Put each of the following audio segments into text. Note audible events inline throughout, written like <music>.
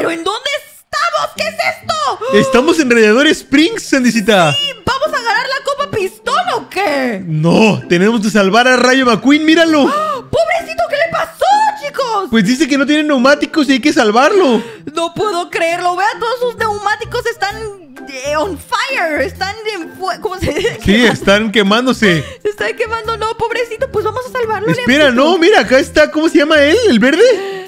¿Pero en dónde estamos? ¿Qué es esto? Estamos en Radiador Springs, Sandicita. ¿Vamos a ganar la Copa Pistón o qué? No, tenemos que salvar a Rayo McQueen, míralo. ¡Pobrecito! ¿Qué le pasó, chicos? Pues dice que no tiene neumáticos y hay que salvarlo. No puedo creerlo. Vea, todos sus neumáticos están eh, on fire. Están en fuego. ¿Cómo se dice? Sí, están quemándose. Se está quemando. No, pobrecito. Pues vamos a salvarlo. Espera, no, mira, acá está, ¿cómo se llama él? ¿El verde?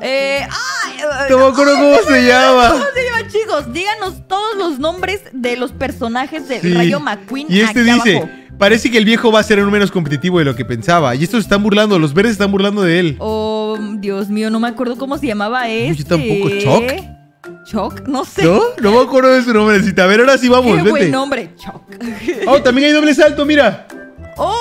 Eh, ay, No me acuerdo cómo se llama. ¿Cómo se llama, chicos? Díganos todos los nombres de los personajes de Sí. Rayo McQueen. Y este aquí dice, abajo. parece que el viejo va a ser menos competitivo de lo que pensaba. Y estos están burlando, los verdes están burlando de él. Oh, Dios mío, no me acuerdo cómo se llamaba este. yo tampoco, ¿Choc? Choc, no sé. ¿No? No me acuerdo de su nombrecita. A ver, ahora sí vamos, Qué buen vete. nombre, Choc. Oh, también hay doble salto, mira. ¡Oh!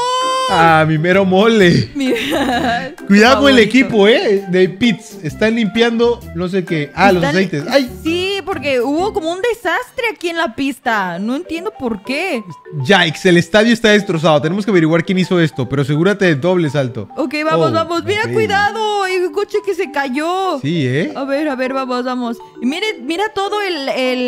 Ah, mi mero mole. Mira. Cuidado con el equipo, eh, de pits. Están limpiando, no sé qué. Ah, los aceites. ¡Ay! Sí, porque hubo como un desastre aquí en la pista. No entiendo por qué. Yikes, el estadio está destrozado. Tenemos que averiguar quién hizo esto, pero asegúrate de doble salto. Ok, vamos, Oh, vamos. Mira, cuidado. Hay un coche que se cayó. Sí, ¿eh? A ver, a ver, vamos, vamos. Y mire, mira todo el, El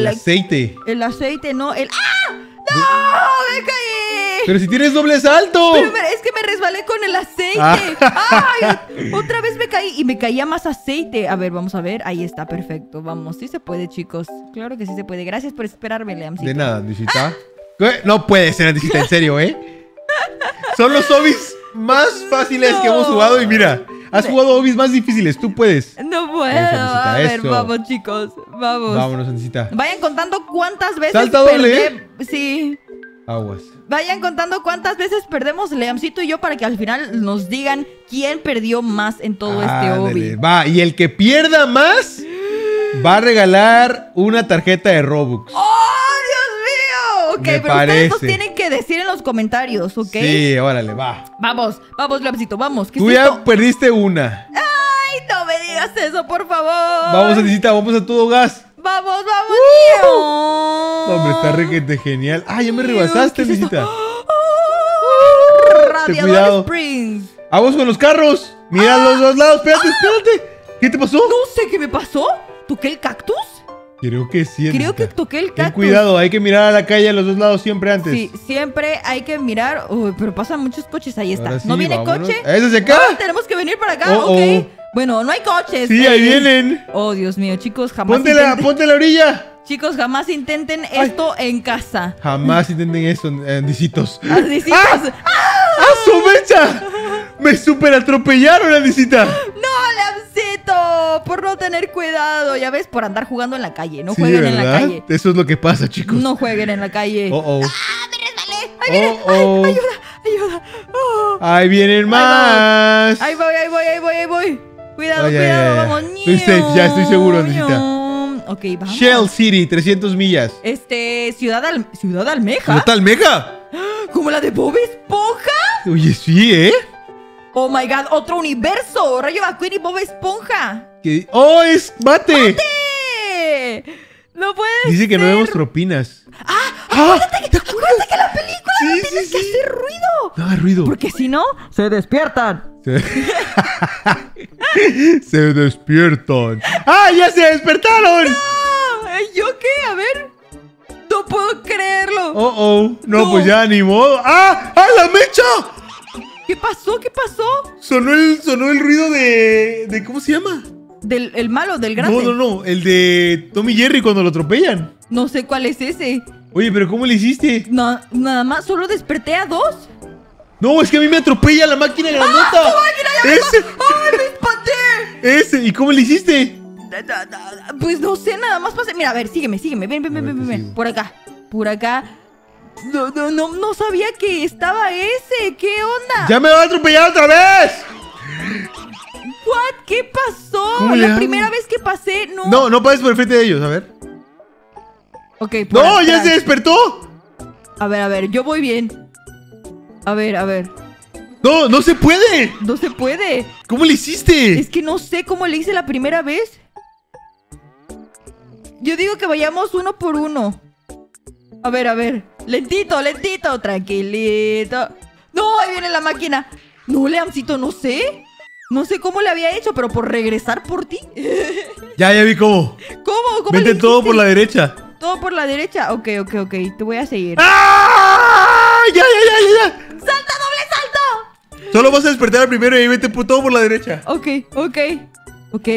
el, aceite. el aceite, ¿no? El... ¡Ah! ¡No! ¡Me caí! Pero si tienes doble salto. Pero me- es que me resbalé con el aceite. Ah. ¡Ay! <laughs> Otra vez me caí y me caía más aceite. A ver, vamos a ver. Ahí está, perfecto. Vamos, sí se puede, chicos. Claro que sí se puede. Gracias por esperarme, Leamcito. De nada, Andisita. ¿Qué? No puede ser, Andisita, en serio, ¿eh? Son los hobbies más fáciles que hemos jugado y mira, has jugado hobbies más difíciles, tú puedes. No puedo. Eso, a ver, eso. vamos, chicos. Vamos. Vámonos, Andisita. Vayan contando cuántas veces Salta doble, perde- Sí. Aguas. Vayan contando cuántas veces perdemos Leamcito y yo para que al final nos digan quién perdió más en todo este Ándale, hobby. Va, y el que pierda más va a regalar una tarjeta de Robux. ¡Oh! Ok, Me pero ustedes nos parece. tienen que decir en los comentarios, ¿ok? Sí, órale, va. Vamos, vamos, Leamcito, vamos. ¿Qué Tú ya esto? perdiste una. ¡Ay, no me digas eso, por favor! Vamos, Andisita, vamos a todo gas. ¡Vamos, vamos! ¡Uh! No. Hombre, está requete genial. Ah, ya me rebasaste, ¿Qué esto? Andisita. ¡Oh! Radiador cuidado. Springs. Vamos con los carros. Mira Ah. los dos lados. Espérate, espérate. ¿Qué te pasó? No sé qué me pasó. ¿Toqué el cactus? Creo que sí. Creo que toqué el Ten cactus. cuidado, hay que mirar a la calle a los dos lados siempre antes. Sí, siempre hay que mirar. Uy, pero pasan muchos coches. Ahí está. Sí, ¿No viene vámonos. coche? ¿Es desde acá? Ah, tenemos que venir para acá. Oh, ok. oh. Bueno, no hay coches. Sí, eh. ahí vienen. Oh, Dios mío, chicos, jamás. Ponte la, ponte la orilla. Chicos, jamás intenten esto en casa. Jamás intenten eso, Andisitos. <laughs> Andisitos. ¡Ah! ¡Ah, su mecha! <laughs> Me super atropellaron, Andisita. ¡No, Por no tener cuidado. Ya ves, por andar jugando en la calle. No Sí, jueguen en la calle. Eso es lo que pasa, chicos. No jueguen en la calle. Oh, oh. ¡Ah, me resbalé! ¡Ahí viene! Oh. ¡Ay, ayuda! ¡Ayuda! Oh. Ahí vienen más. Ahí voy, ahí voy, ahí voy, ahí voy. Cuidado, Ay, ay, cuidado, ay, ay. vamos. Estoy safe, ya estoy seguro, Andesita. Ño. Ok, vamos. Shell City, 300 millas. Este, Ciudad, Al- Ciudad Almeja. ¿No tal meja? ¿Como la de Bob Esponja? Oye, sí, ¿eh? Oh my god, otro universo. Rayo McQueen y Bob Esponja. Que- ¡Oh, es bate! ¡Eh! No puede Dice que no ser. vemos propinas. ¡Ah! ¡Ah! Acuérdate que, acuérdate que la película Sí, no sí, tienes que sí. hacer ruido. No ruido. Porque si no, se despiertan. Se... <laughs> Se despiertan. ¡Ah, ya se despertaron! Ay, ¿Yo qué? A ver. No puedo creerlo. Oh, oh. No, No. pues ya ni modo. ¡Ah! ¡Ah, la mecha! ¿Qué pasó? ¿Qué pasó? Sonó el, sonó el ruido de, de. ¿Cómo se llama? Del el malo, del grande. No, no, no. El de Tommy Jerry cuando lo atropellan. No sé cuál es ese. Oye, pero ¿cómo le hiciste? No, nada más, solo desperté a dos. No, es que a mí me atropella la máquina grandota. ¡Ah, tu máquina me ¡Ese! ¡Ay, me espanté! ¡Ese! ¿Y cómo le hiciste? Pues no sé, nada más pasé. Mira, a ver, sígueme, sígueme. Ven, ven, ven, ven, ven. Por acá, por acá. No, no, no, no sabía que estaba ese. ¿Qué onda? ¡Ya me va a atropellar otra vez! What? ¿Qué pasó? ¿Cómo le La primera vez que pasé, no. No, no pases por el frente de ellos, a ver. Ok, por ¡No! ¡Ya se despertó! A ver, a ver, yo voy bien. A ver, a ver. ¡No! ¡No se puede! No se puede. ¿Cómo le hiciste? Es que no sé cómo le hice la primera vez. Yo digo que vayamos uno por uno. A ver, a ver. Lentito, lentito, tranquilito. No, ahí viene la máquina. No, Leamcito, no sé. No sé cómo le había hecho, pero por regresar por ti. <laughs> Ya, ya vi cómo. ¿Cómo? ¿Cómo Vete todo por la derecha. Todo por la derecha. Ok, ok, ok. Te voy a seguir. ¡Ah! ¡Ya, ya, ya, ya, ya! ¡Salta, doble salto! Solo vas a despertar al primero y vete por todo por la derecha. Ok, ok. Ok.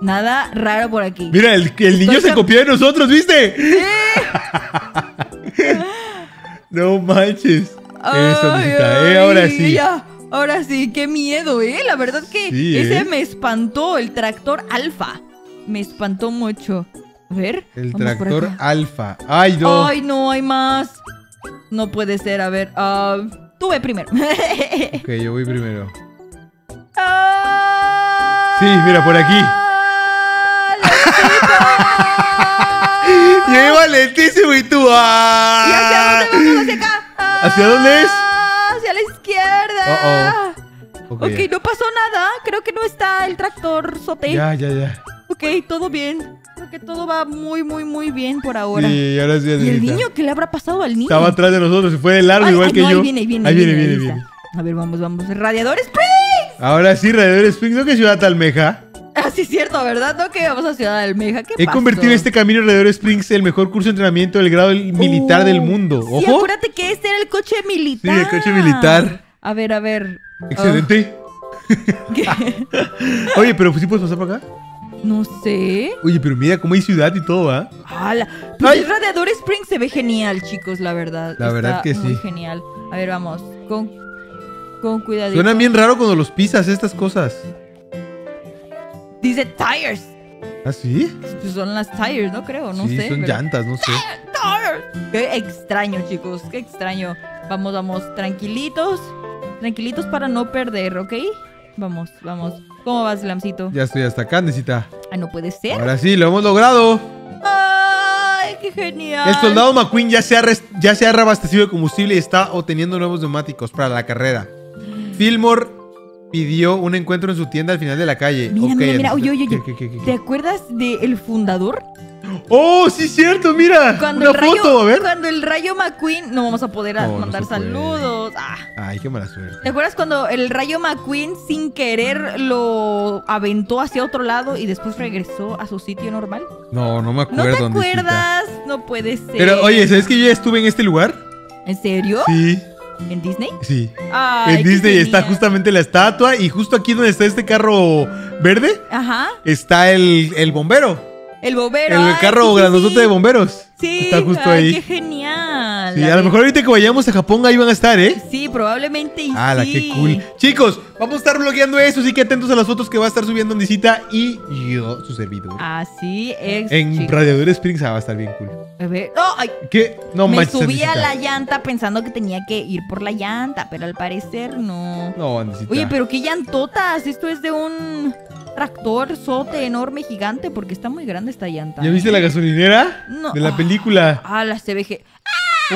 Nada raro por aquí. Mira, el, el niño se copió de nosotros, ¿viste? <laughs> <laughs> no manches. Eso, ¿eh? Ahora sí. ya. Ahora sí, qué miedo, ¿eh? La verdad que Sí, ese ¿eh? me espantó, el tractor alfa. Me espantó mucho. A ver. El tractor alfa. Ay, no. Ay, no hay más. No puede ser, a ver. ah, tú ve primero. <laughs> Ok, yo voy primero. Ah, Sí, mira, por aquí. Leoncito. Lleva lentísimo y tú. ¡ah! ¿Y hacia dónde vamos? ¿Hacia acá? Ah, ¿Hacia dónde es? Hacia la izquierda. Ok, Ok, no pasó nada. Creo que no está el tractor sote. Ya, ya, ya. Ok, todo bien. Creo que todo va muy, muy, muy bien por ahora. Sí, ahora sí. ¿Y el niño qué le habrá pasado al niño? Estaba atrás de nosotros, se fue de largo Ay, igual ay, que no, yo. Ahí viene, ahí viene. Ahí viene, viene, viene. A ver, vamos, vamos. Radiador Springs. Ahora sí, Radiador Springs, ¿no que Ciudad Almeja? Ah, sí, es cierto, ¿verdad? No que vamos a Ciudad de Almeja. ¿Qué He pasó? convertido este camino Radiador Springs en el mejor curso de entrenamiento del grado militar Oh, del mundo. Sí, Ojo. acuérdate que este era el coche militar. Sí, el coche militar. A ver, a ver. Excelente. ¿qué? <laughs> Oye, pero ¿sí puedes pasar por acá? no sé. Oye, pero mira cómo hay ciudad y todo, ¿ah? Ala. Pues Ay. el Radiador Springs se ve genial, chicos, la verdad. La verdad que muy sí. genial. A ver, vamos. Con, con cuidadito. Suenan bien raro cuando los pisas estas cosas. Dice tires. ¿Ah, sí? Son las tires, no creo, no sí, sé. son pero- llantas, no sé. Tires. Qué extraño, chicos. Qué extraño. Vamos, vamos. Tranquilitos. Tranquilitos para no perder, ¿ok? Vamos, vamos. ¿Cómo vas, Lamcito? Ya estoy hasta acá, necesita. Ah, no puede ser. Ahora sí, lo hemos logrado. ¡Ay, qué genial! El soldado McQueen ya se, ha ya se ha reabastecido de combustible y está obteniendo nuevos neumáticos para la carrera. Fillmore pidió un encuentro en su tienda al final de la calle. Mira, Ok, mira, mira. Oye, oye, oye. ¿qué, qué, qué, qué? ¿Te acuerdas del fundador? ¡Oh, sí, cierto! ¡Mira! Cuando Una el rayo, foto, a ver. Cuando el rayo McQueen. No vamos a poder No, no mandar saludos. Ah. Ay, qué mala suerte. ¿Te acuerdas cuando el rayo McQueen sin querer lo aventó hacia otro lado y después regresó a su sitio normal? No, no me ¿No acuerdo. te dónde está. acuerdas? No puede ser. Pero, oye, ¿sabes que yo ya estuve en este lugar? ¿En serio? Sí, ¿En Disney? sí. Ay, en Disney está justamente la estatua y justo aquí donde está este carro verde Ajá. está el, el bombero. El bombero. el ay, carro sí, sí, grandotote sí. de bomberos. Sí. Está justo ay, ahí. Qué genial. Sí, a lo mejor ahorita que vayamos a Japón ahí van a estar, ¿eh? Sí, probablemente y ¡Hala, sí. qué cool! Chicos, vamos a estar bloqueando eso, así que atentos a las fotos que va a estar subiendo Andisita y yo, su servidor. Así es. en chicos. Radiador Springs ah, va a estar bien cool. A ver. ¡Oh, ay! ¿Qué? No Me manches, subí a la llanta pensando que tenía que ir por la llanta, pero al parecer no. No, Andisita. Oye, pero qué llantotas. Esto es de un tractor sote enorme, gigante, porque está muy grande esta llanta. ¿Ya viste la gasolinera? No. De la Ah. película. Ah, la CBG.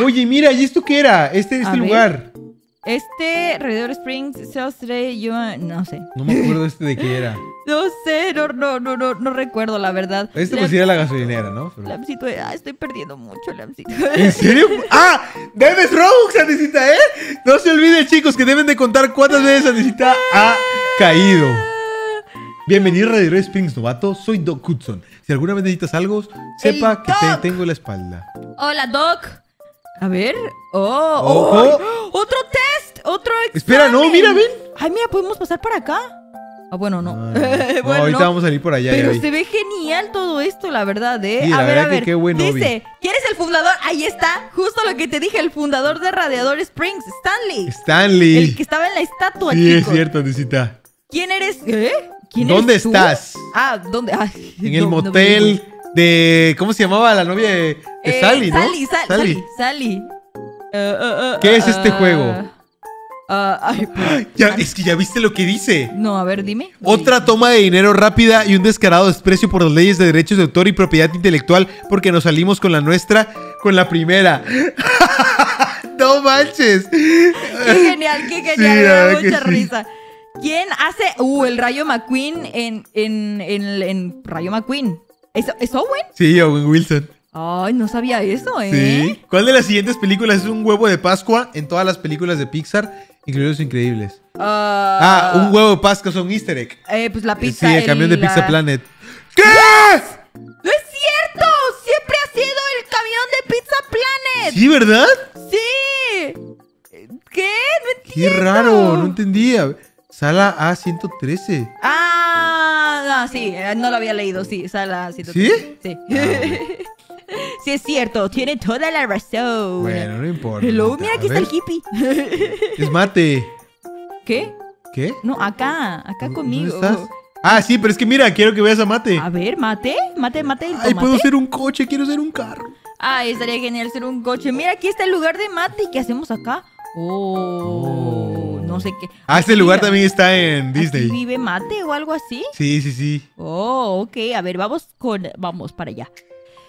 Oye, mira, ¿y esto qué era? Este, A este ver. lugar. Este, Redor Springs, Sales Today, yo no sé. No me acuerdo este de qué era. <laughs> No sé, no, no, no, no, no recuerdo la verdad. Este pues era la gasolinera, ¿no? Pero- Lamcito, ah, estoy perdiendo mucho, Lamcito. ¿En serio? <laughs> ¡Ah! ¡Debes Rogues, Andisita, eh! No se olviden, chicos, que deben de contar cuántas veces Andisita ha caído. Bienvenido a Radio Springs Novato, soy Doc Hudson. Si alguna vez necesitas algo, sepa que te tengo en la espalda. Hola, Doc. A ver. Oh, Ojo. oh, <gasps> otro test, otro examen. Espera, no, mira, ven. Ay, mira, podemos pasar para acá. Ah, bueno, no. <laughs> Bueno, ahorita no. vamos a salir por allá. Pero se ve genial todo esto, la verdad, ¿eh? Sí, a la ver, verdad a que ver. qué buen hobby. Dice, ¿quién es el fundador? Ahí está, justo lo que te dije, el fundador de Radiador Springs, Stanley. Stanley. El que estaba en la estatua, Sí, es cierto, Andisita. ¿Quién eres? ¿Eh? ¿Quién ¿Dónde eres tú? estás? Ah, ¿dónde? Ay, En el no, motel. De. ¿Cómo se llamaba la novia de, de Eh, Sally, no? Sally, Sa- Sally, Sally. Eh, eh, ¿Qué es este ah, juego? ah, ay, pues, <gasps> Ya, es que ya viste lo que dice. no, a ver, dime. Otra toma de dinero rápida y un descarado desprecio por las leyes de derechos de autor y propiedad intelectual porque nos salimos con la nuestra, con la primera. <laughs> no manches. Qué genial, qué <laughs> genial, Sí, me mucha sí. risa. ¿Quién hace uh, el Rayo McQueen en, en, en, en Rayo McQueen? ¿Es, ¿Es Owen? Sí, Owen Wilson. Ay, no sabía eso, ¿eh? Sí. ¿Cuál de las siguientes películas es un huevo de Pascua en todas las películas de Pixar? Incluidos increíbles. Ah, Ah, un huevo de Pascua son easter egg. Eh, pues la pizza. sí, el camión de Pizza la- Planet. ¿Qué? ¡No es cierto! ¡Siempre ha sido el camión de Pizza Planet! Sí, ¿verdad? ¡Sí! ¿Qué? No Qué entiendo. raro, no entendía. Sala A113. Ah, no, sí, eh, no lo había leído, sí, sala ¿Sí? Sí. <laughs> sí, es cierto, tiene toda la razón. Bueno, no importa. Hello, mira, aquí está el hippie. <laughs> Es mate. ¿Qué? ¿Qué? No, acá, acá ¿Dónde conmigo. estás? Ah, sí, pero es que mira, quiero que veas a mate. A ver, mate, mate, mate el Ay, puedo ser un coche, quiero ser un carro. Ay, estaría genial ser un coche. Mira, aquí está el lugar de mate. ¿Y qué hacemos acá? Oh, no sé qué. Ah, este lugar vive- también está en Disney. vive mate o algo así? Sí, sí, sí. Oh, ok. A ver, vamos con... Vamos para allá.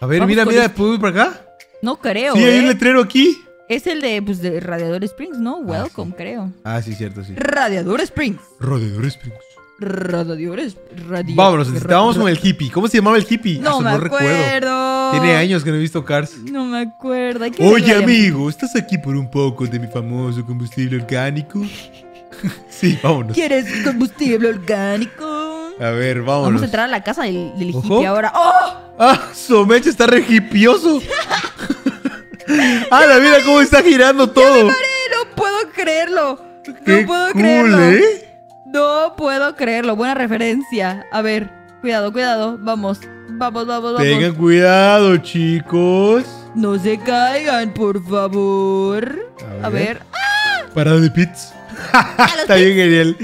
A ver, Vamos mira, mira, este. ¿puedo ir para acá? No creo, Sí, hay ¿eh? un letrero aquí. Es el de, pues, de Radiador Springs, ¿no? Welcome, creo. Ah, sí, cierto, sí. Radiador Springs. Rodeador Springs. Radiador Springs. Vámonos, necesitábamos con el hippie. ¿Cómo se llamaba el hippie? No me recuerdo. acuerdo. Tiene años que no he visto Cars. No me acuerdo. Oye, amigo, ¿estás aquí por un poco de mi famoso combustible orgánico? <laughs> sí, vámonos. ¿Quieres combustible orgánico? A ver, vámonos. Vamos a entrar a la casa del, hippie ahora. ¡Oh! Ah, Somecha está re hipioso. ah, la vida cómo está girando todo. No puedo creerlo. Qué no puedo cool, creerlo. ¿eh? No puedo creerlo. Buena referencia. A ver, cuidado, cuidado. Vamos. Vamos, vamos, vamos. Tengan cuidado, chicos. No se caigan, por favor. A A ver. ver. Parada de pits. <laughs> A Está bien genial.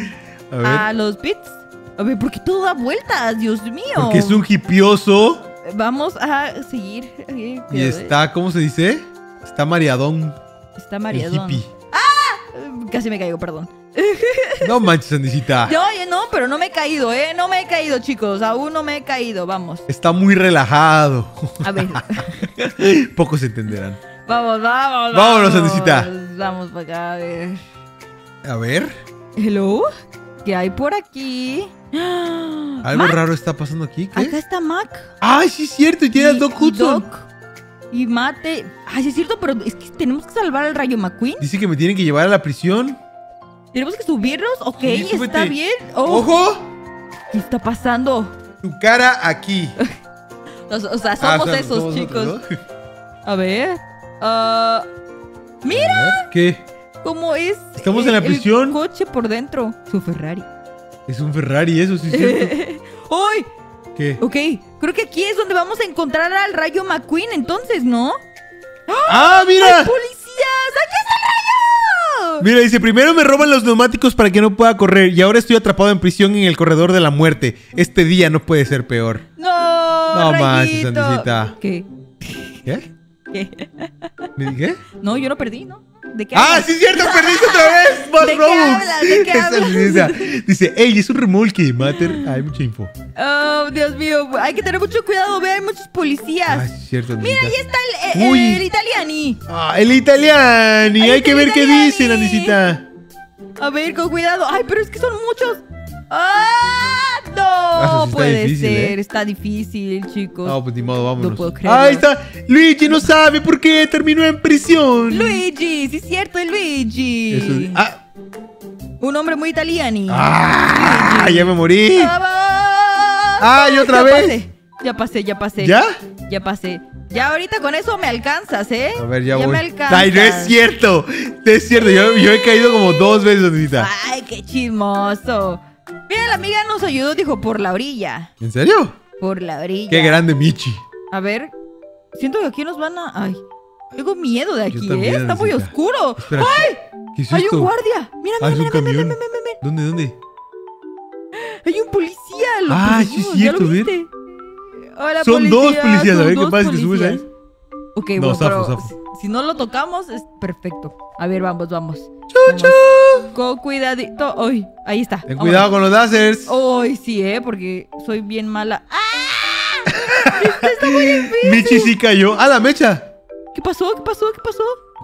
A ver. A los bits. A ver, ¿por qué todo da vueltas? Dios mío. Porque es un hipioso Vamos a seguir. Y eh. está, ¿cómo se dice? Está mareadón. Está El mareadón. hippie. Eh, Casi me caigo, perdón. <laughs> No manches, Andisita. No, oye, no, pero no me he caído, ¿eh? No me he caído, chicos. Aún no me he caído. Vamos. Está muy relajado. A ver. <laughs> Pocos entenderán. vamos, vamos. Vámonos, vamos. Andesita. Vamos para acá, a ver. A ver. Hello. ¿Qué hay por aquí? <gasps> Algo Mac, raro está pasando aquí. ¿Qué? Acá está Mac. Ay, sí es cierto. Y tiene a Doc Hudson. Doc. Y Mate. Ay, sí es cierto, pero es que tenemos que salvar al Rayo McQueen. Dice que me tienen que llevar a la prisión. Tenemos que subirnos. Ok, Sí, está bien. Oh, ¡Ojo! ¿Qué está pasando? Tu cara aquí. O, <laughs> o sea, Ah, somos son- esos, somos chicos. nosotros, A ver. Ah, ¿no? A ver, ¿Qué? ¿Cómo es? Estamos el- en la el prisión. coche por dentro. Su Ferrari. Es un Ferrari, eso sí es cierto. <laughs> ¡Ay! ¿Qué? Ok, creo que aquí es donde vamos a encontrar al Rayo McQueen, entonces, ¿no? ¡Ah, mira! ¡Policías! ¡Aquí está el rayo! Mira, dice, primero me roban los neumáticos para que no pueda correr y ahora estoy atrapado en prisión en el corredor de la muerte. Este día no puede ser peor. ¡No! No manches, rayito! Andesita. ¿Qué? ¿Qué? ¿Qué? ¿Qué? No, yo no perdí, ¿no? ¿De qué ¡Ah, sí es cierto! ¡Perdiste otra vez! <laughs> ¡Más ¿De qué hablas? ¿De qué <laughs> Esa hablas? Andesita. <laughs> Dice, ¡Ey, es un remolque! Mater. Ah, hay mucha info. Oh, Dios mío, hay que tener mucho cuidado, ve, hay muchos Ah, policías. sí es cierto, Mira, ahí está el, eh, el italiani. Ah, el italiani. Ahí Hay que ver qué italiani. dicen, Andesita. A ver, con cuidado. Ay, pero es que son muchos. ¡Ah! No sí está puede difícil, ser. ¿eh? Está difícil, chicos. No, pues ni modo, vámonos. puedo creerlo. Ahí está. Luigi no sabe por qué terminó en prisión. Luigi, sí es cierto, Luigi. Eso Ah, Un hombre muy italiani. ah, ya me morí. ¡Ay, otra ya vez! Pasé, ya pasé, ya pasé. ¿Ya? Ya pasé. Ya ahorita con eso me alcanzas, ¿eh? A ver, ya, voy. me alcanzas. Ay, no es cierto. No es cierto. Yo, yo he caído como dos veces, Andesita. Ay, qué chismoso. Mira, la amiga nos ayudó, dijo, por la orilla. ¿En serio? Por la orilla. Qué grande, Michi. A ver, siento que aquí nos van a... Ay, tengo miedo de aquí, también, ¿eh? Está muy oscuro. Espera. ¡Ay! ¿Qué es Hay esto? un guardia. Mira, Ah, mira, un mira, mira, mira, mira, mira. ¿Dónde, dónde? Hay un policía. Lo Ah, sí es cierto, ¿ya lo ver. viste? Hola, Son dos policía, policías, a ver qué pasa te subes ahí. Ok, No, bueno, zafo, pero zafo. Si, si no lo tocamos, es perfecto. A ver, vamos, vamos. ¡Chuchu! Vamos. Con cuidadito. Ay, ahí está. Ten cuidado con los láseres. Ay, sí, ¿eh? Porque soy bien mala. <laughs> ¡Ah! Esto está muy difícil. Michi sí cayó. ¡Ah, la mecha! ¿Qué pasó? ¿Qué pasó? ¿Qué pasó?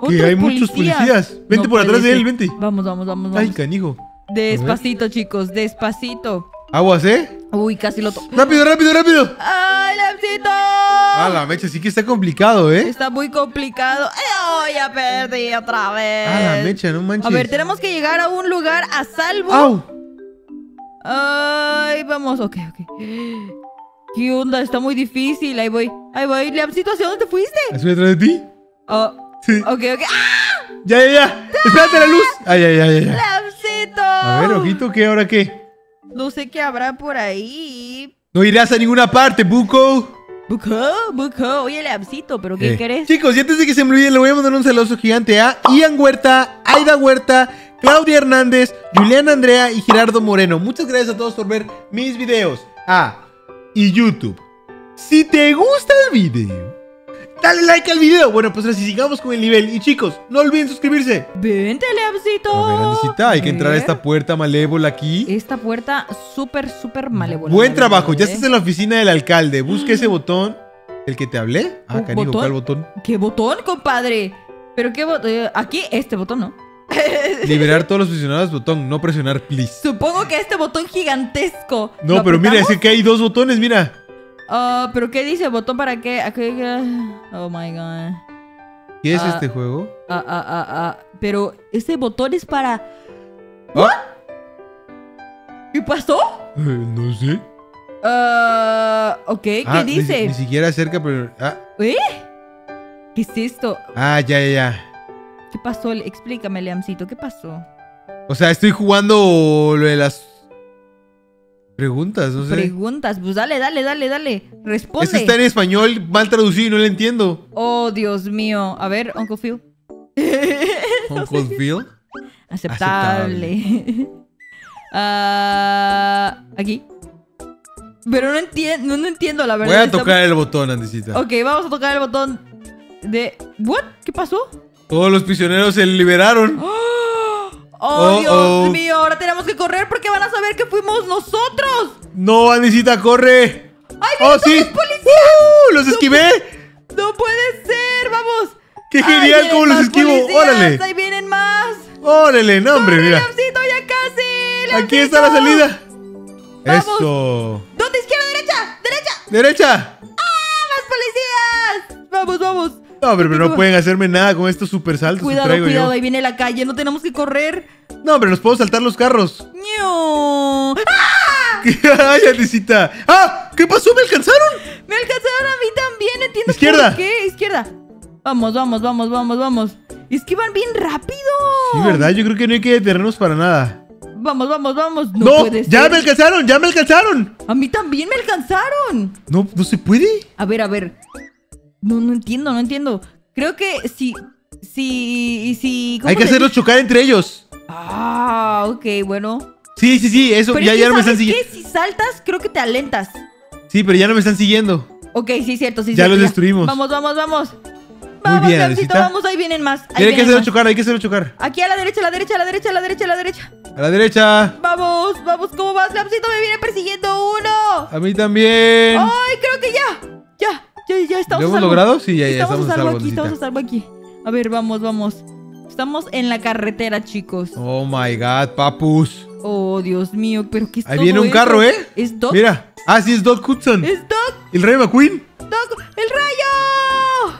Que hay muchos policías. Vente No por atrás de él, vente. Vamos, vamos, vamos, Ay, canijo. Despacito, chicos, despacito. Aguas, ¿eh? Uy, casi lo to... ¡Rápido, rápido, rápido! ¡Ay, Lapsito! Ah, la mecha, sí que está complicado, ¿eh? Está muy complicado. ¡Oh, ya perdí otra vez! Ah, la mecha, no manches. A ver, tenemos que llegar a un lugar a salvo. ¡Au! Ay, vamos, ok, ok. ¿Qué onda? Está muy difícil. Ahí voy. Ahí voy. Liamcito, ¿hacia dónde te fuiste? ¿Estoy detrás de ti? Oh, Sí. ok, ok. ¡Ah! Ya, ya, ya. Espérate la luz. Ay, ay, ay, ay. ¡Liamcito! A ver, ojito, ¿qué? ¿Ahora qué? No sé qué habrá por ahí. No irás a ninguna parte, Buco. Buco, Buco. Oye, Liamcito, ¿pero qué Eh, querés? Chicos, y antes de que se me olvide, le voy a mandar un saludo gigante a Ian Huerta, Aida Huerta, Claudia Hernández, Juliana Andrea y Gerardo Moreno. Muchas gracias a todos por ver mis videos. Ah, y YouTube. Si te gusta el video, dale like al video. Bueno, pues ahora sí sigamos con el nivel. Y chicos, no olviden suscribirse. Vente, Liamcito. A ver, hay que entrar a esta puerta malévola aquí. Esta puerta súper, súper malévola. Buen trabajo, ya ¿eh? estás en la oficina del alcalde. Busca ese botón. ¿El que te hablé? Ah, ¿Un canijo? ¿cuál botón? ¿Qué botón, compadre? ¿Pero qué botón? aquí, este botón, ¿no? <laughs> Liberar todos los prisioneros, botón. No presionar, please. Supongo que este botón gigantesco. No, ¿Lo pero mira, es que hay dos botones, mira. Ah, ¿Pero qué dice? ¿Botón para qué? Oh my god. ¿Qué es Ah. este juego? Ah, ah, ah, ah. Pero ese botón es para. ¿Ah? ¿Qué pasó? Eh, no sé. Ah, ok, ¿qué Ah, ni- dice? Ni, siquiera cerca, pero. Ah, ¿Eh? ¿Qué es esto? ah, ya, ya, ya. ¿Qué pasó? Explícame, Liamcito, ¿qué pasó? O sea, estoy jugando lo de las preguntas, no sé. Preguntas, pues dale, dale, dale, dale. Responde. Este está en español mal traducido y no lo entiendo. Oh, Dios mío. A ver, Uncle Phil. <laughs> Uncle Phil. Aceptable. <laughs> Ah, aquí. Pero no entiendo, no, no entiendo la verdad. Voy a tocar el botón, Andesita. Ok, vamos a tocar el botón de... ¿What? ¿Qué pasó? Todos los prisioneros se liberaron. ¡Oh, Oh, Dios oh. mío! Ahora tenemos que correr porque van a saber que fuimos nosotros. No, Andesita, corre. ¡Ay, ¡Oh, sí! los policías! ¡Uh! ¡Los esquivé! ¡No puede ser! ¡Vamos! ¡Qué ¡Ay, genial cómo los esquivo! policías! ¡Órale! ¡Ahí vienen más! ¡Órale! ¡No, hombre, mira! ¡Leoncito, ya casi! Aquí está la salida. Vamos. Eso. ¿Dónde? ¿Izquierda, derecha? ¡Derecha! ¡Derecha! ¡Más policías! ¡Vamos, vamos! No, hombre, pero no pueden hacerme nada con estos super saltos que Cuidado, traigo cuidado, yo. ahí viene la calle, no tenemos que correr. No, hombre, nos puedo saltar los carros. ¡Ño! <laughs> ¡Ay, Anisita! ¡Ah! ¿Qué pasó? ¿Me alcanzaron? Me alcanzaron a mí también, entiendo Izquierda. por qué. Izquierda. Vamos, vamos, vamos, vamos, vamos. Es que van bien rápido. Sí, ¿verdad? Yo creo que no hay que detenernos para nada. Vamos, vamos, vamos. No, ¡No! puede ¡Ya me alcanzaron! ¡Ya me alcanzaron! A mí también me alcanzaron. No, no se puede. A ver, a ver. No, no entiendo, no entiendo. Creo que si. Si. Si. ¿cómo Hay que hacerlos chocar entre ellos. Ah, ok, bueno. Sí, sí, sí, eso. Pero Ya, es que, ya no me están ¿sabes siguiendo. Si saltas, creo que te alentas. Sí, pero ya no me están siguiendo. Ok, sí, cierto, sí, Ya cierto, los destruimos. Vamos, vamos, vamos. Vamos, bien, Leoncito, Alecita. vamos, ahí vienen más. Ahí Hay que hacerlo más. chocar, hay que hacerlo chocar. Aquí a la derecha, a la derecha, a la derecha, a la derecha, a la derecha, a la derecha. Vamos, vamos, ¿cómo vas, Lapsito? Me viene persiguiendo uno. A mí también. Ay, creo que ya. Ya, ya, ya estamos ¿Lo hemos salvo. logrado? Sí, ya, ya estamos, estamos a salvo salvo, aquí, estamos a salvo aquí. A ver, vamos, vamos. Estamos en la carretera, chicos. Oh my god, papus. Oh, Dios mío, pero ¿qué es Ahí todo viene un eso? carro, ¿eh? ¿Es Doc? Mira. Ah, sí, es Doc Hudson. ¡Es Doc! El Rey McQueen. ¡Doc! ¡El rayo!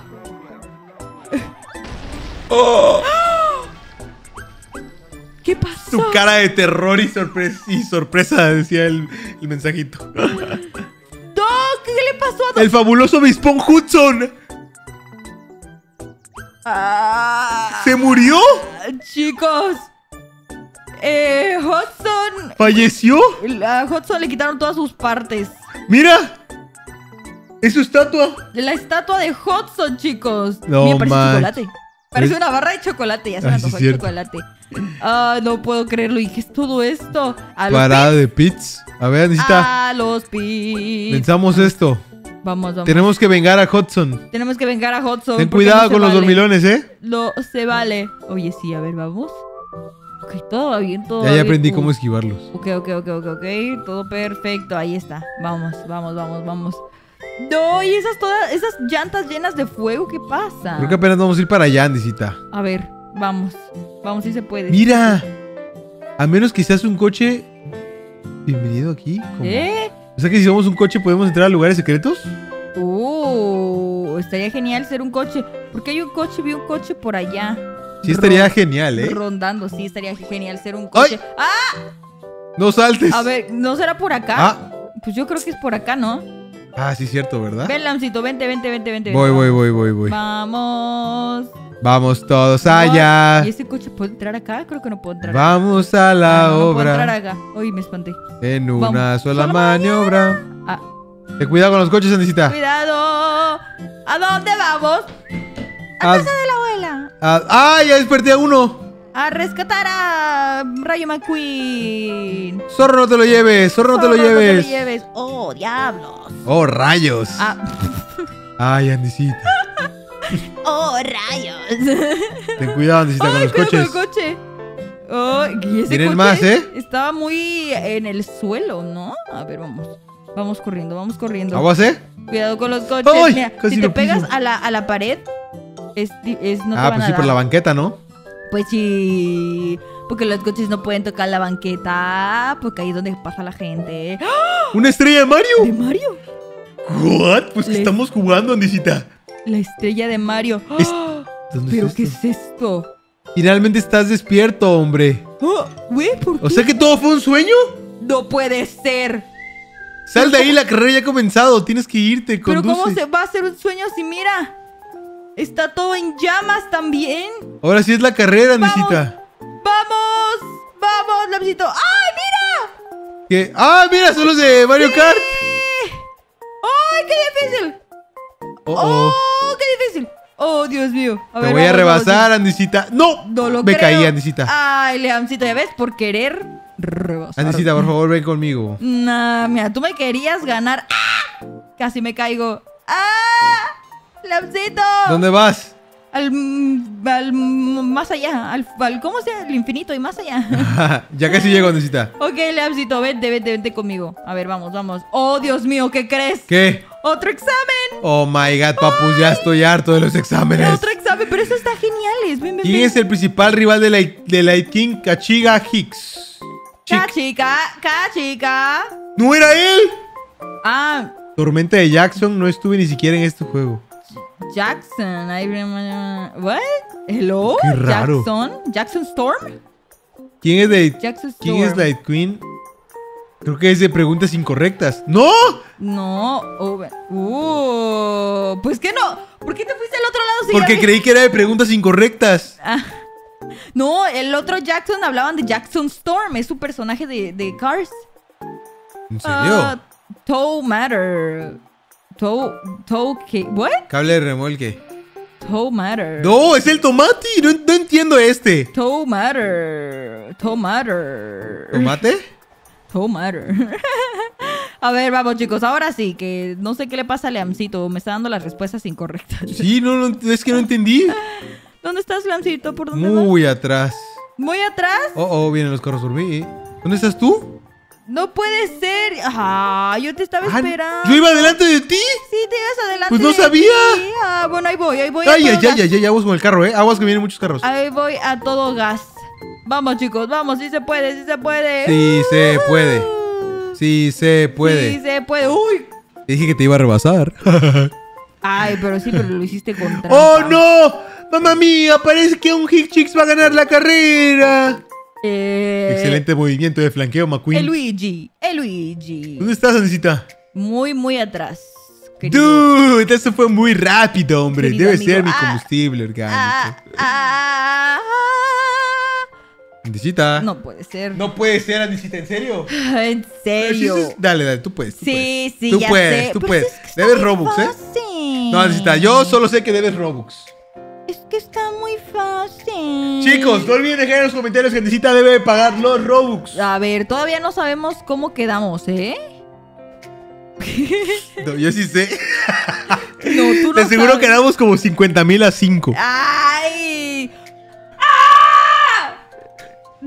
¿Qué pasó? Su cara de terror y, sorpres y sorpresa, decía el, el mensajito. ¡Doc! ¿Qué le pasó a? El fabuloso Bispón Hudson. Ah, ¿Se murió? chicos. Eh, Hudson. ¿Falleció? A Hudson le quitaron todas sus partes. Mira. Es su estatua. La estatua de Hudson, chicos. No Mira, parece chocolate. Parece una barra de chocolate. Ya se me antojó el chocolate. Ah, no puedo creerlo. ¿Y qué es todo esto? A los Parada de pits. A ver, necesita. A los pits. Pensamos esto. Vamos, vamos. Tenemos que vengar a Hudson. Tenemos que vengar a Hudson. Ten cuidado no con los dormilones, ¿eh? Lo se vale. Oye, sí, a ver, vamos. Ok, todo va bien, todo Ya, ya aprendí Uh, cómo esquivarlos. Ok, ok, ok, ok, ok. Todo perfecto. Ahí está. Vamos, vamos, vamos, vamos. No, y esas todas, esas llantas llenas de fuego, ¿qué pasa? Creo que apenas vamos a ir para allá, Andesita. A ver, vamos. Vamos, si se puede. Mira. A menos que seas un coche. Bienvenido aquí. ¿Cómo? ¿Eh? O sea que si somos un coche podemos entrar a lugares secretos. Uh, estaría genial ser un coche. Porque hay un coche, vi un coche por allá. Sí estaría genial, ¿eh? Rondando, sí, estaría genial ser un coche. ¡Ah! No saltes. A ver, ¿no será por acá? Ah, Pues yo creo que es por acá, ¿no? ah, sí, cierto, ¿verdad? Ven, Lamcito, vente, vente, vente, vente. Voy, voy, voy, voy, voy. Vamos. Vamos todos allá. ¿Y este coche puede entrar acá? Creo que no puedo entrar. Vamos a la Ah, no, no puedo entrar obra. acá. Uy, me espanté. En una Vamos. sola Sola maniobra. Ah, cuidado con los coches, Andesita. cuidado. ¿A dónde vamos? A Ah, casa de la abuela. ¡Ah! Ya desperté a uno. A rescatar a Rayo McQueen. Zorro, no te lo lleves. Zorro, no te lo lleves. lleves. Oh, diablos. Oh, rayos. Ah, Ay, Andesita. Oh, rayos. <laughs> Ten cuidado, Andesita, con los cuidado con el coches. coche. Oh, y ese Vienen coche más, ¿eh? Estaba muy en el suelo, ¿no? A ver, vamos. Vamos corriendo, vamos corriendo. ¿Aguas, eh? Cuidado con los coches. Ay, Mira, si te pegas piso. a la, a la pared, es, es- no te ah, van pues a sí, por la banqueta, ¿no? Pues sí. Porque los coches no pueden tocar la banqueta. Porque ahí es donde pasa la gente. ¡Ah! ¿Una estrella de ¿De Mario? Mario? ¿What? Pues que Les- estamos jugando, Andesita. La estrella de Mario. Es- ¿Dónde <gasps> ¿Pero qué es esto? Finalmente estás despierto, hombre. ¿por O sea que todo fue un sueño. No puede ser. Sal de ahí, la <laughs> carrera ya ha comenzado. Tienes que irte, Pero conduce. ¿cómo se va a hacer un sueño si mira? Está todo en llamas también. Ahora sí es la carrera, Andesita. ¡Vamos! ¡Vamos, Lapsito! ¡Ay, mira! ¿Qué? ¡Ah, mira! Son los de Mario Kart. ¡Ay, qué difícil! Oh, oh. ¡Oh, qué difícil! ¡Oh, Dios mío! A Te ver, voy a rebasar, Andesita. ¡No! No lo Me creo. caí, Andesita. Ay, Leamcito, ¿ya ves? Por querer rebasar. Andesita, por favor, ven conmigo. Nah, mira, tú me querías ganar. ¡Ah! Casi me caigo. ¡Ah! ¡Leamcito! ¿Dónde vas? Al, al más allá, al, al- ¿cómo se llama? Al infinito y más allá. <laughs> ya casi llego, Andesita. ok, Leamcito, vente, vente, vente conmigo. A ver, vamos, vamos. Oh, Dios mío, ¿qué crees? ¿Qué? Otro examen. Oh my god, papus, ya estoy harto de los exámenes. Otro examen, pero eso está genial. Ven, ven, ¿Quién ven. es el principal rival de Light, de Light King? Kachiga Hicks. Chick. Cachica, cachica. ¡No era él! Ah, Tormenta de Jackson, no estuve ni siquiera en este juego. Jackson. I remember- What? Hello? Qué raro. Jackson. Jackson Storm. ¿Quién es Light, Jackson Storm. ¿quién es Light Queen? Creo que es de preguntas incorrectas. ¡No! No. Uh, pues que no. ¿Por qué te fuiste al otro lado? si Porque creí que era de preguntas incorrectas. Ah. <laughs> No, el otro Jackson hablaban de Jackson Storm. Es su personaje de, de Cars. ¿En serio? Ah, Tow Matter. Tow. Tow. ¿qué? ¿What? Cable de remolque. Tow Matter. No, es el tomate. No, no entiendo este. Tow Matter. Tow Matter. ¿Tomate? Tow Matter. <laughs> A ver, vamos chicos, ahora sí, que no sé qué le pasa a Leamcito, me está dando las respuestas incorrectas. <laughs> Sí, no, no, es que no entendí. ¿Dónde estás, Leamcito? ¿Por dónde vas? Muy atrás. ¿Muy atrás? Oh, oh, vienen los carros por mí. ¿Dónde estás tú? No puede ser. Ah, yo te estaba Ah, esperando. ¿Yo iba delante de ti? Sí, te ibas adelante. Pues no de sabía. ti. Ah, bueno, ahí voy, ahí voy. a Ay, todo ay, ay, gas. ay, ay, aguas con el carro, ¿eh? Aguas que vienen muchos carros. Ahí voy a todo gas. Vamos, chicos, vamos, sí se puede, sí se puede. Sí se puede. Sí se Sí puede. se puede. Uy. Te dije que te iba a rebasar. <laughs> Ay, pero sí, pero lo hiciste con trampa. ¡Oh, no! ¡Mamá mía! Parece que un Hickchicks va a ganar la carrera. Eh, Excelente movimiento de flanqueo, El McQueen. Luigi, el Luigi. ¿Dónde estás, Anisita? Muy, muy atrás. querido. Dude, eso fue muy rápido, hombre. Querido Debe ser mi Ah. combustible orgánico. Ah, ah, Anisita. ah. No puede ser. No puede ser, Anisita, ¿en serio? <laughs> En serio. Dale, dale, tú puedes. tú Sí, puedes. sí, Tú ya puedes, sé. tú Pues puedes. Debes Robux, ¿eh? fácil. No, Anisita, yo solo sé que debes Robux. Es que está muy fácil. Chicos, no olviden dejar en los comentarios que Anisita debe pagar los Robux. A ver, todavía no sabemos cómo quedamos, ¿eh? <laughs> No, yo sí sé. No, tú no Te aseguro sabes. que damos como 50 mil a 5. ¡Ay! ¡Ah!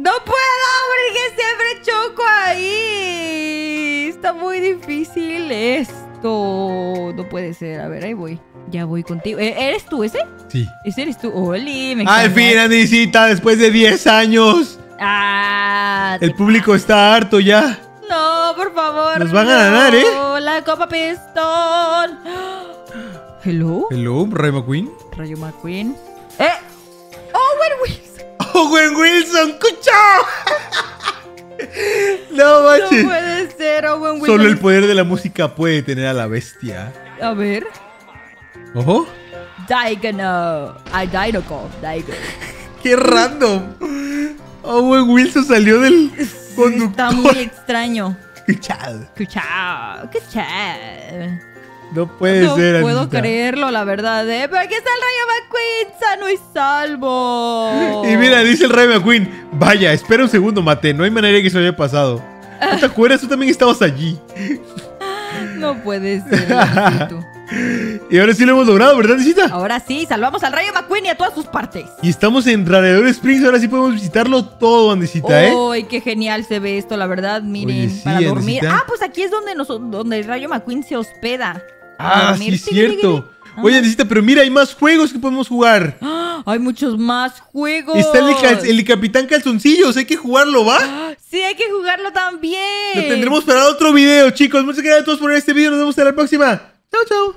¡No puedo! Porque siempre choco ahí. Está muy difícil esto. No puede ser. A ver, ahí voy. Ya voy contigo. ¿E- ¿Eres tú ese? Sí. ¿Ese eres tú? Oli, me Al fin. Anisita, después de 10 años. Ah, El público está harto ya. No, por favor. Nos van a ganar, ¿eh? La Copa Pistón. <gasps> Hello. Hello, Ray McQueen. Rayo McQueen. ¡Eh! ¡Owen Wilson! Owen Wilson, ¡cucho! no No manches. puede ser, Owen Wilson. Solo el poder de la música puede tener a la bestia. A ver. Ojo. Diagonal. I Dinoco. Diagonal. <laughs> ¡Qué random! Owen Wilson salió del conductor. Está muy extraño. <laughs> Escuchad. Escucha, escucha. No puede no ser, puedo Anita. creerlo, la verdad, ¿eh? Pero aquí está el Rayo McQueen, sano y salvo. Y mira, dice el Ray McQueen. Vaya, espera un segundo, Mate. No hay manera que eso haya pasado. ¿No te acuerdas? Tú también estabas allí. No puede ser. <laughs> Y ahora sí lo hemos logrado, ¿verdad, Nisita? Ahora sí, salvamos al Rayo McQueen y a todas sus partes. Y estamos en Radiador Springs. Ahora sí podemos visitarlo todo, Andesita, ¿eh? ¡Ay, qué genial se ve esto, la verdad! Miren, Oye, sí, para dormir. Andesita. Ah, pues aquí es donde, nos, donde el Rayo McQueen se hospeda. Ah, sí, es cierto. Oye, Ah. Andesita, pero mira, hay más juegos que podemos jugar. ¡Ah! <gasps> Hay muchos más juegos. Está el, cal- el Capitán Calzoncillos. Hay que jugarlo, ¿va? ¡Ah! <gasps> Sí, hay que jugarlo también. Lo tendremos para otro video, chicos. Muchas gracias a todos por ver este video. Nos vemos en la próxima. Chau, chau.